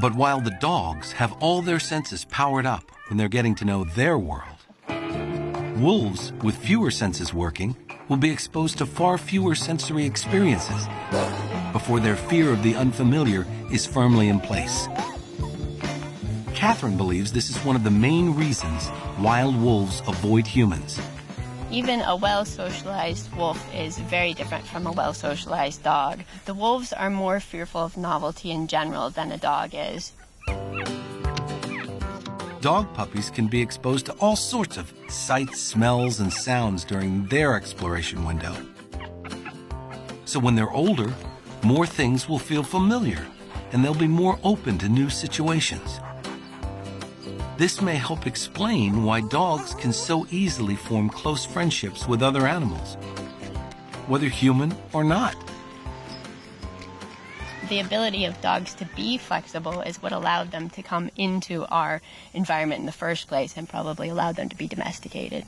But while the dogs have all their senses powered up when they're getting to know their world, wolves with fewer senses working will be exposed to far fewer sensory experiences before their fear of the unfamiliar is firmly in place. Kathryn believes this is one of the main reasons wild wolves avoid humans. Even a well socialized wolf is very different from a well socialized dog. The wolves are more fearful of novelty in general than a dog is. Dog puppies can be exposed to all sorts of sights, smells, and sounds during their exploration window. So when they're older, more things will feel familiar and they'll be more open to new situations. This may help explain why dogs can so easily form close friendships with other animals, whether human or not. The ability of dogs to be flexible is what allowed them to come into our environment in the first place and probably allowed them to be domesticated.